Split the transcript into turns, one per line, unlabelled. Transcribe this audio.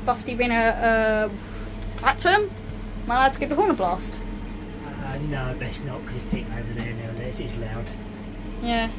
Busty, been a, uh, platinum? Am I allowed to give the horn a blast?
Uh, no, best not because it's big over there now. This is loud.
Yeah.